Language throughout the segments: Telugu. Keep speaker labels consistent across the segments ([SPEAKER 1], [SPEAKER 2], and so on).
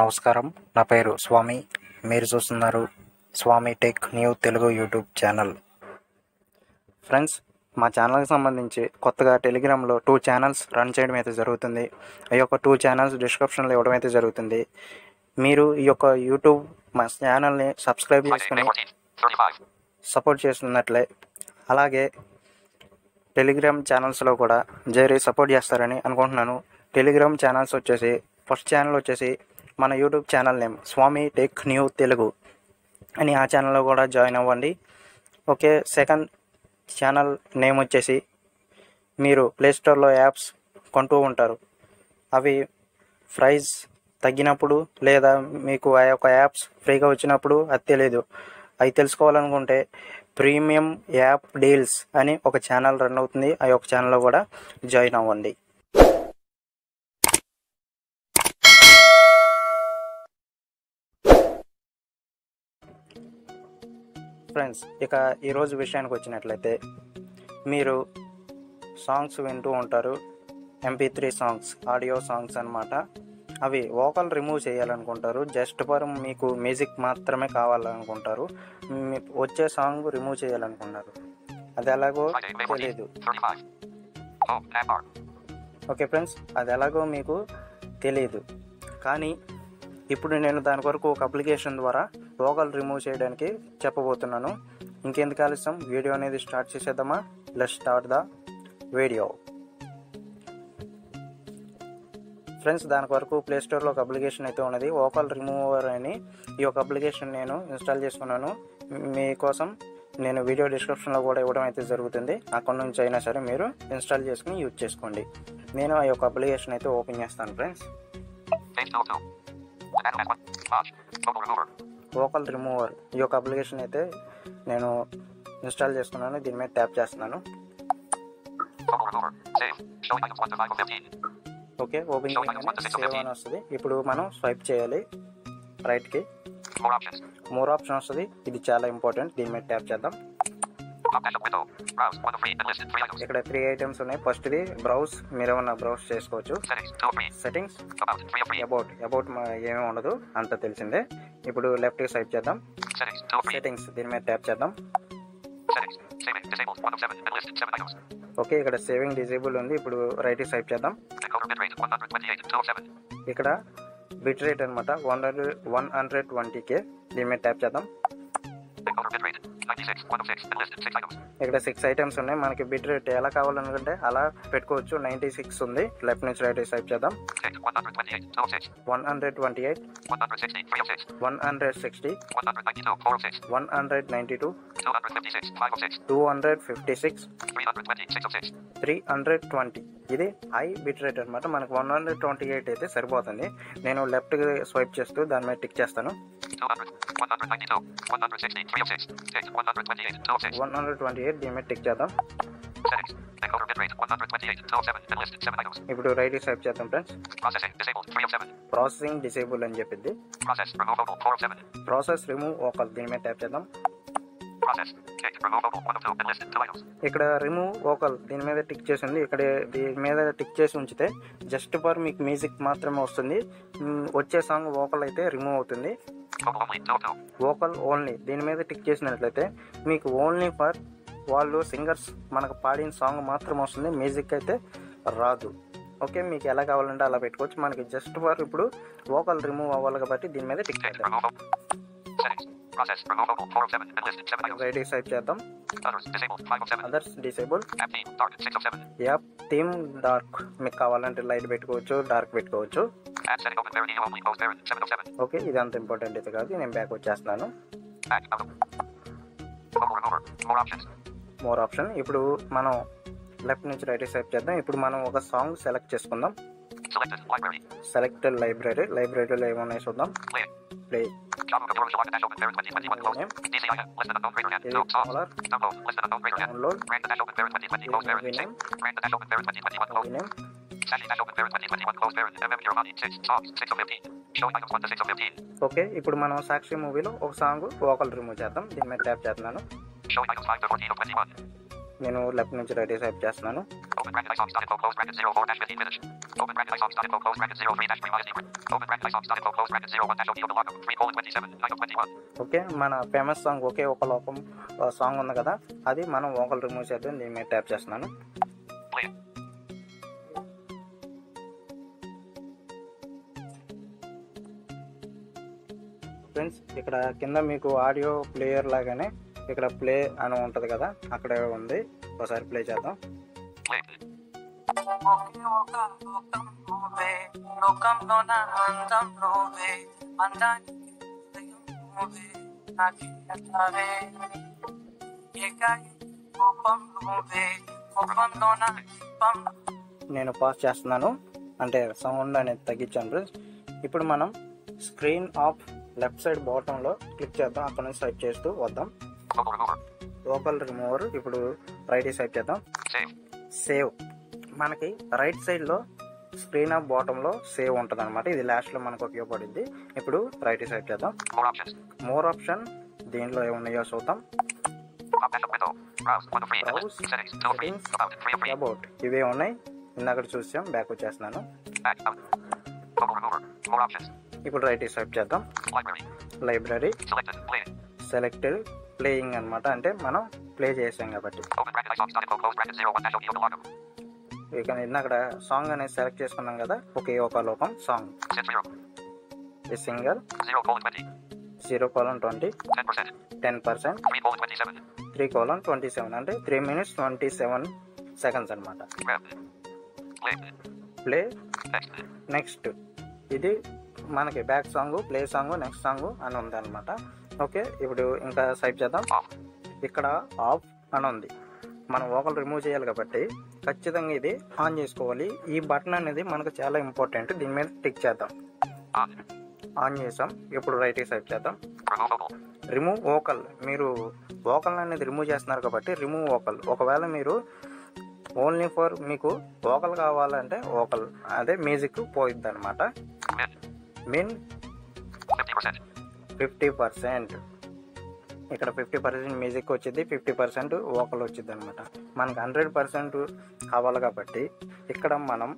[SPEAKER 1] నమస్కారం. నా పేరు స్వామి. మీరు చూస్తున్నారు Swami tech new Telugu YouTube channel. Friends మా ఛానల్కి సంబంధించి కొత్తగా టెలిగ్రామ్లో టూ ఛానల్స్ రన్ చేయడం అయితే జరుగుతుంది. ఈ యొక్క టూ ఛానల్స్ డిస్క్రిప్షన్లో ఇవ్వడం అయితే జరుగుతుంది. మీరు ఈ యొక్క యూట్యూబ్ మా ఛానల్ని సబ్స్క్రైబ్ చేసుకుని
[SPEAKER 2] May 14th, 35.
[SPEAKER 1] సపోర్ట్ చేస్తున్నట్లే. అలాగే టెలిగ్రామ్ ఛానల్స్లో కూడా జేరీ సపోర్ట్ చేస్తారని అనుకుంటున్నాను. టెలిగ్రామ్ ఛానల్స్ వచ్చేసి ఫస్ట్ ఛానల్ వచ్చేసి మన YouTube channel name Swami tech new Telugu అని ఆ ఛానల్లో కూడా జాయిన్ అవ్వండి. ఓకే సెకండ్ ఛానల్ నేమ్ వచ్చేసి మీరు ప్లేస్టోర్లో యాప్స్ కొంటూ ఉంటారు. అవి ప్రైస్ తగ్గినప్పుడు లేదా మీకు ఆ యొక్క యాప్స్ ఫ్రీగా వచ్చినప్పుడు అది తెలియదు అవి తెలుసుకోవాలనుకుంటే ప్రీమియం యాప్ డీల్స్ అని ఒక ఛానల్ రన్ అవుతుంది. ఆ యొక్క ఛానల్లో కూడా జాయిన్ అవ్వండి. ఫ్రెండ్స్ ఇక ఈరోజు విషయానికి వచ్చినట్లయితే మీరు సాంగ్స్ వింటూ ఉంటారు. MP three songs audio songs అన్నమాట. అవి వోకల్ రిమూవ్ చేయాలనుకుంటారు. జస్ట్ ఫర్ మీకు మ్యూజిక్ మాత్రమే కావాలనుకుంటారు. వచ్చే సాంగ్ రిమూవ్ చేయాలనుకుంటారు అది ఎలాగో
[SPEAKER 2] Friday, May 14th,
[SPEAKER 1] తెలియదు
[SPEAKER 2] 35. Home, tab bar.
[SPEAKER 1] Okay friends అది ఎలాగో మీకు తెలియదు కానీ ఇప్పుడు నేను దాని కొరకు ఒక అప్లికేషన్ ద్వారా వోకల్ రిమూవ్ చేయడానికి చెప్పబోతున్నాను. ఇంకెందుకు ఆలస్యం? వీడియో అనేది స్టార్ట్ చేసేద్దామా? Let start the video friends దాని వరకు ప్లే స్టోర్లో ఒక అప్లికేషన్ అయితే ఉన్నది. ఓకల్ రిమూవర్ అని ఈ యొక్క అప్లికేషన్ నేను ఇన్స్టాల్ చేసుకున్నాను మీకోసం నేను వీడియో డిస్క్రిప్షన్లో కూడా ఇవ్వడం అయితే జరుగుతుంది. అక్కడ నుంచి అయినా సరే మీరు ఇన్స్టాల్ చేసుకుని యూజ్ చేసుకోండి. నేను ఆ యొక్క అప్లికేషన్ అయితే ఓపెన్ చేస్తాను ఫ్రెండ్స్. ఓకల్ రిమూవర్ ఈ యొక్క అప్లికేషన్ అయితే నేను ఇన్స్టాల్ చేసుకున్నాను దీని మీద ట్యాప్ చేస్తున్నాను.
[SPEAKER 2] Mobile remover. Save. Showing items 1 to 5 of 15.
[SPEAKER 1] Okay open save. అని వస్తుంది ఇప్పుడు మనం స్వైప్ చేయాలి రైట్కి. మోర్ ఆప్షన్ వస్తుంది ఇది చాలా ఇంపార్టెంట్ దీని మీద ట్యాప్ చేద్దాం
[SPEAKER 2] Top dash of window. Browse. 1 of 3. And listed 3 items.
[SPEAKER 1] ఇక్కడ త్రీ ఐటమ్స్ ఉన్నాయి ఫస్ట్ది బ్రౌజ్ మీరు ఏమన్నా బ్రౌజ్ చేసుకోవచ్చు
[SPEAKER 2] Settings. 2 of 3.
[SPEAKER 1] Settings
[SPEAKER 2] About. 3 of 3.
[SPEAKER 1] About about ఏమీ ఉండదు అంత తెలిసిందే ఇప్పుడు లెఫ్ట్కి స్వైప్ చేద్దాం
[SPEAKER 2] Settings. 2 of 3.
[SPEAKER 1] సెట్టింగ్స్ దీని మీద ట్యాప్ చేద్దాం ఓకే ఇక్కడ సేవింగ్ డిజేబుల్ ఉంది. ఇప్పుడు రైట్ స్వైప్ చేద్దాం. ఇక్కడ బిట్ రేట్ అనమాట one hundred one hundred twenty K. దీని మీద ట్యాప్ చేద్దాం. ఇక్కడ సిక్స్ ఐటమ్స్ ఉన్నాయి మనకి బిట్ రేట్ ఎలా కావాలనుకుంటే అలా పెట్టుకోవచ్చు నైంటీ సిక్స్ ఉంది లెఫ్ట్ నుంచి రైట్ స్వైప్ చేద్దాం
[SPEAKER 2] Tick. 128. 2 of 6.
[SPEAKER 1] One hundred twenty eight
[SPEAKER 2] 160. 3 of 6.
[SPEAKER 1] One hundred sixty
[SPEAKER 2] 192. 4 of 6.
[SPEAKER 1] One hundred ninety two
[SPEAKER 2] 256. 5 of 6.
[SPEAKER 1] Two hundred fifty six
[SPEAKER 2] 320. 6 of 6.
[SPEAKER 1] Three hundred twenty ఇది హై బిట్ రేట్ అనమాట మనకు వన్ హండ్రెడ్ ట్వంటీ ఎయిట్ అయితే సరిపోతుంది నేను లెఫ్ట్ స్వైప్ చేస్తూ దాని మీద టిక్ చేస్తాను వన్ హండ్రెడ్ ట్వంటీ ఎయిట్ దీని మీద టిక్ చేద్దాం. ఇప్పుడు రైట్ టైప్ చేద్దాం ఫ్రెండ్స్ ప్రాసెసింగ్ డిసేబుల్ అని చెప్పింది ప్రాసెస్ రిమూవ్ ఒక దీని మీద టైప్ చేద్దాం. ఇక్కడ రిమూవ్ వోకల్ దీని మీద టిక్ చేసి ఉంది ఇక్కడ దీని మీద టిక్ చేసి ఉంచితే జస్ట్ ఫర్ మీకు మ్యూజిక్ మాత్రమే వస్తుంది. వచ్చే సాంగ్ వోకల్ అయితే రిమూవ్ అవుతుంది. Vocal only. దీని మీద టిక్ చేసినట్లయితే మీకు ఓన్లీ ఫర్ వాళ్ళు సింగర్స్ మనకు పాడిన సాంగ్ మాత్రం వస్తుంది. మ్యూజిక్ అయితే రాదు. ఓకే మీకు ఎలా కావాలంటే అలా పెట్టుకోవచ్చు. మనకి జస్ట్ ఫర్ ఇప్పుడు వోకల్ రిమూవ్ అవ్వాలి కాబట్టి దీని మీద టిక్ చేద్దాం.
[SPEAKER 2] removable, settings, process, removable, 4 of 7, and listed 7 items,
[SPEAKER 1] right చేద్దాం. Others disable. App theme dark. మీకు కావాలంటే లైట్ పెట్టుకోవచ్చు డార్క్ పెట్టుకోవచ్చు. ఓకే ఇది అంత ఇంపార్టెంట్ అయితే కాదు నేను బ్యాక్ వచ్చేస్తున్నాను. మోర్ ఆప్షన్ ఇప్పుడు మనం లెఫ్ట్ నుంచి రైట్ సెలెక్ట్ చేద్దాం. ఇప్పుడు మనం ఒక సాంగ్ సెలెక్ట్ చేసుకుందాం. సెలెక్ట్ లైబ్రరీ లైబ్రరీలో ఏమన్నా చూద్దాం. ప్లే డౌన్లోడ్ ఓకే ఇప్పుడు మనం సాక్షి మూవీలో ఒక సాంగ్ వోకల్ రిమూవ్ చేద్దాం. దీని మీద ట్యాప్ చేస్తున్నాను. నేను లెఫ్ట్ నుంచి రెడీ సైప్ చేస్తున్నాను. ఓకే మన ఫేమస్ సాంగ్ ఓకే ఒక లోపం సాంగ్ ఉంది కదా అది మనం వోకల్ రిమూవ్ చేద్దాం. దీని మీద ట్యాప్ చేస్తున్నాను. ఫ్రెండ్స్ ఇక్కడ కింద మీకు ఆడియో ప్లేయర్ లాగానే ఇక్కడ ప్లే అని ఉంటుంది కదా అక్కడే ఉంది. ఒకసారి ప్లే చేద్దాం. నేను పాస్ చేస్తున్నాను. అంటే సౌండ్ అనేది తగ్గించాను ఫ్రెండ్స్. ఇప్పుడు మనం స్క్రీన్ ఆఫ్ లెఫ్ట్ సైడ్ బాటంలో క్లిక్ చేద్దాం. అక్కడ నుంచి స్వైప్ చేస్తూ వద్దాం. లోకల్ రిమూవర్ ఇప్పుడు రైట్ స్వైప్ చేద్దాం. సేవ్ మనకి రైట్ సైడ్లో స్క్రీన్ ఆఫ్ బాటంలో సేవ్ ఉంటుంది అనమాట ఇది లాస్ట్లో మనకు ఉపయోగపడింది. ఇప్పుడు రైట్ స్వైప్ చేద్దాం. మోర్ ఆప్షన్ దీంట్లో ఏమున్నాయో చూద్దాం. అబౌట్ ఇవే ఉన్నాయి. ఇందాక చూసాం. బ్యాక్ వచ్చేస్తున్నాను. ఇప్పుడు రైట్ స్వైప్ చేద్దాం. లైబ్రరీ సెలెక్టెడ్ ప్లేయింగ్ అనమాట అంటే మనం ప్లే చేసాం కాబట్టి. ఇక అక్కడ సాంగ్ అనేది సెలెక్ట్ చేసుకున్నాం కదా. ఒకే ఒక లోకం song
[SPEAKER 2] single
[SPEAKER 1] zero colon twenty ten percent three colon twenty seven అంటే three minutes twenty seven seconds అనమాట ప్లే నెక్స్ట్ ఇది మనకి back song play song next song అని ఉంది అనమాట ఓకే ఇప్పుడు ఇంకా సైప్ చేద్దాం. ఇక్కడ ఆఫ్ అని ఉంది. మనం ఓకల్ రిమూవ్ చేయాలి కాబట్టి ఖచ్చితంగా ఇది ఆన్ చేసుకోవాలి. ఈ బటన్ అనేది మనకు చాలా ఇంపార్టెంట్. దీని మీద టిక్ చేద్దాం. ఆన్ చేసాం. ఇప్పుడు రైట్ సైడ్ చేద్దాం. Remove vocal. మీరు ఓకల్ అనేది రిమూవ్ చేస్తున్నారు కాబట్టి రిమూవ్ ఓకల్. ఒకవేళ మీరు ఓన్లీ ఫర్ మీకు ఓకల్ కావాలంటే ఓకల్. అదే మ్యూజిక్ పోయిద్ది అనమాట మీన్. ఫిఫ్టీ పర్సెంట్ ఇక్కడ ఫిఫ్టీ పర్సెంట్ మ్యూజిక్ వచ్చింది ఫిఫ్టీ పర్సెంట్ ఓకల్ వచ్చింది అనమాట మనకు హండ్రెడ్ పర్సెంట్ కావాలి కాబట్టి ఇక్కడ మనం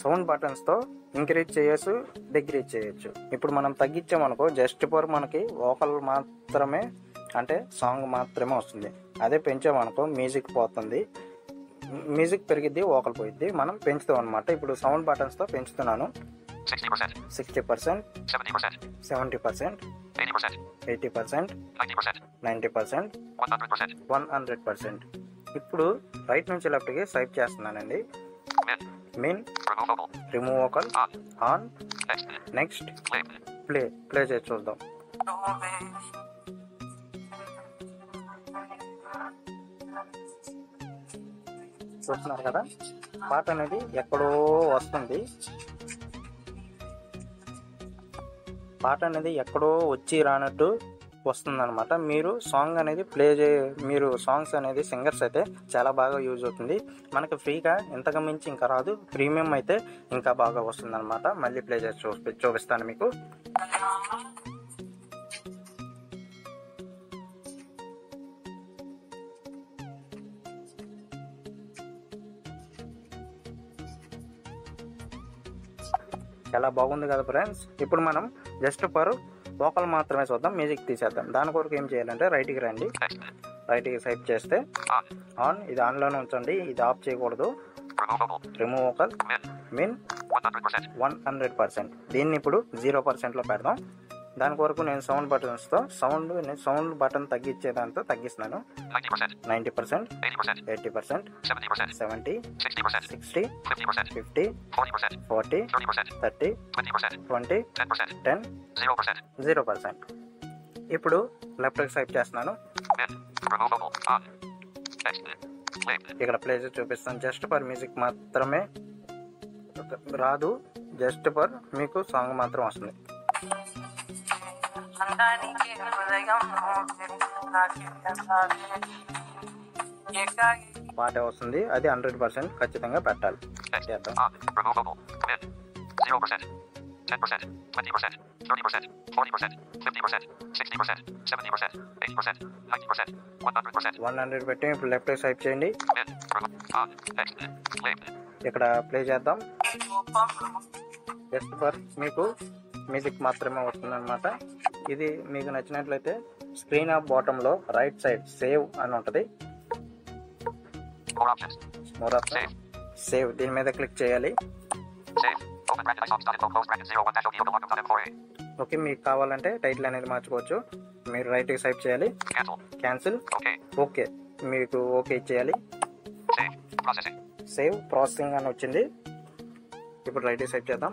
[SPEAKER 1] సౌండ్ బటన్స్తో ఇంక్రీజ్ చేయొచ్చు డిక్రీజ్ చేయొచ్చు. ఇప్పుడు మనం తగ్గించామనుకో జస్ట్ ఫర్ మనకి ఓకల్ మాత్రమే అంటే సాంగ్ మాత్రమే వస్తుంది. అదే పెంచామనుకో మ్యూజిక్ పోతుంది. మ్యూజిక్ పెరిగిద్ది ఓకల్ పోయిద్ది మనం పెంచుతాం అనమాట ఇప్పుడు సౌండ్ బటన్స్తో పెంచుతున్నాను.
[SPEAKER 2] Sixty percent.
[SPEAKER 1] Sixty percent
[SPEAKER 2] Seventy percent.
[SPEAKER 1] Seventy percent
[SPEAKER 2] Eighty percent.
[SPEAKER 1] Eighty percent
[SPEAKER 2] Ninety percent.
[SPEAKER 1] Ninety percent
[SPEAKER 2] One hundred percent.
[SPEAKER 1] One hundred percent ఇప్పుడు రైట్ నుంచి లెఫ్ట్కి స్వైప్ చేస్తున్నానండి
[SPEAKER 2] Min.
[SPEAKER 1] Mean
[SPEAKER 2] Remove vocal.
[SPEAKER 1] Remove vocal
[SPEAKER 2] On.
[SPEAKER 1] On. Next. Play play చేసి చూద్దాం చూస్తున్నారు కదా పాట అనేది ఎక్కడో వస్తుంది పాట అనేది ఎక్కడో వచ్చి రానట్టు వస్తుంది అనమాట మీరు సాంగ్ అనేది ప్లే చే మీరు సాంగ్స్ అనేది సింగర్స్ అయితే చాలా బాగా యూజ్ అవుతుంది. మనకి ఫ్రీగా ఇంతకు మించి ఇంకా రాదు. ప్రీమియం అయితే ఇంకా బాగా వస్తుంది అనమాట మళ్ళీ ప్లే చేసి చూపి చూపిస్తాను మీకు. చాలా బాగుంది కదా ఫ్రెండ్స్ ఇప్పుడు మనం జస్ట్ ఫర్ వోకల్ మాత్రమే చూద్దాం మ్యూజిక్ తీసేద్దాం దాని కొరకు ఏం చేయాలంటే రైట్కి రండి. రైట్కి సైప్ చేస్తే. ఆన్ ఇది ఆన్లోనే ఉంచండి ఇది ఆఫ్ చేయకూడదు. Remove
[SPEAKER 2] Min.
[SPEAKER 1] Mean. One hundred percent దీన్ని ఇప్పుడు జీరో పర్సెంట్లో పెడదాం దాని కొరకు నేను సౌండ్ బటన్స్తో సౌండ్ సౌండ్ బటన్ తగ్గించే
[SPEAKER 2] దాంతో తగ్గిస్తున్నాను.
[SPEAKER 1] Ninety percent. Eighty percent. Seventy sixty fifty forty thirty twenty ten zero percent. ఇప్పుడు లెఫ్ట్ సైడ్ చేస్తున్నాను.
[SPEAKER 2] Ah.
[SPEAKER 1] ఇక్కడ ప్లేస్ చూపిస్తాను. జస్ట్ ఫర్ మ్యూజిక్ మాత్రమే రాదు. జస్ట్ ఫర్ మీకు సాంగ్ మాత్రం వస్తుంది.
[SPEAKER 3] అందానికి హృదయం నువ్వే నాకే నచ్చావే ఏకాకి
[SPEAKER 1] పాట వస్తుంది అది హండ్రెడ్ పర్సెంట్ ఖచ్చితంగా పెట్టాలి
[SPEAKER 2] Next.
[SPEAKER 1] చేద్దాం
[SPEAKER 2] On. Remove vocal. Min. Zero percent. 10%, 20%, 30%, 40%, 50%, 60%, 70%, 80%, 90%, 100%.
[SPEAKER 1] One hundred పెట్టి ఇప్పుడు లెఫ్ట్ స్వైప్ చేయండి
[SPEAKER 2] Mid. Pro- On. Next. Play.
[SPEAKER 1] ఇక్కడ ప్లే చేద్దాం
[SPEAKER 3] రూపంలో
[SPEAKER 1] జస్ట్ ఫర్ మీకు మ్యూజిక్ మాత్రమే వస్తుందన్నమాట ఇది మీకు నచ్చినట్లయితే స్క్రీన్ ఆఫ్ బాటంలో రైట్ సైడ్ సేవ్ అని ఉంటుంది. More option. సేవ్ దీని మీద క్లిక్ చేయాలి
[SPEAKER 2] Save. Open bracket isongs dot info close bracket zero one dash ODO the logo dot M4A.
[SPEAKER 1] Okay మీకు కావాలంటే టైటిల్ అనేది మార్చుకోవచ్చు మీరు రైట్కి స్వైప్ చేయాలి. క్యాన్సిల్. ఓకే మీకు ఓకే చేయాలి. సేవ్ ప్రాసెసింగ్ అని వచ్చింది ఇప్పుడు రైట్ స్వైప్ చేద్దాం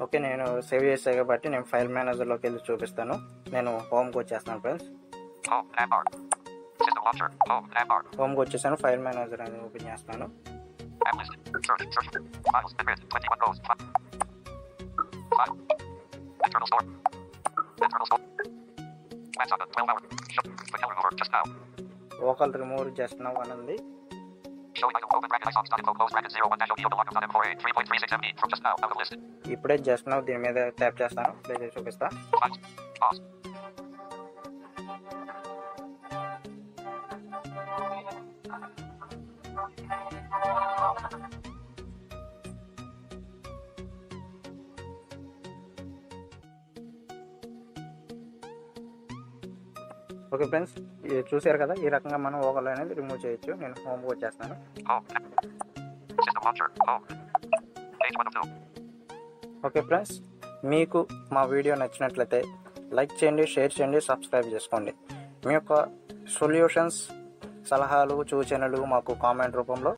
[SPEAKER 1] ఓకే నేను సేవ్ చేసాక కాబట్టి నేను ఫైల్ మేనేజర్లోకి వెళ్ళి చూపిస్తాను. నేను హోమ్కి వచ్చేస్తాను ఫ్రెండ్స్. హోమ్కి వచ్చేసాను ఫైల్ మేనేజర్ అని ఓపెన్ చేస్తాను. ఓకల్ రిమూవ్ చేస్తున్నావు అని ఉంది. ఇప్పుడే జస్ట్ నవ్ దీని మీద ట్యాప్ చేస్తాను ప్లే చేసి చూపిస్తా
[SPEAKER 2] Files. Pause.
[SPEAKER 1] ఓకే ఫ్రెండ్స్ ఇది చూసారు కదా ఈ రకంగా మనం ఓగలు అనేది రిమూవ్ చేయొచ్చు. నేను హోమ్ వచ్చేస్తాను ఓకే ఫ్రెండ్స్ మీకు మా వీడియో నచ్చినట్లయితే లైక్ చేయండి షేర్ చేయండి సబ్స్క్రైబ్ చేసుకోండి. మీ యొక్క సొల్యూషన్స్ సలహాలు సూచనలు మాకు కామెంట్ రూపంలో